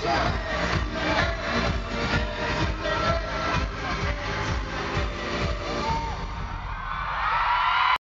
Yeah.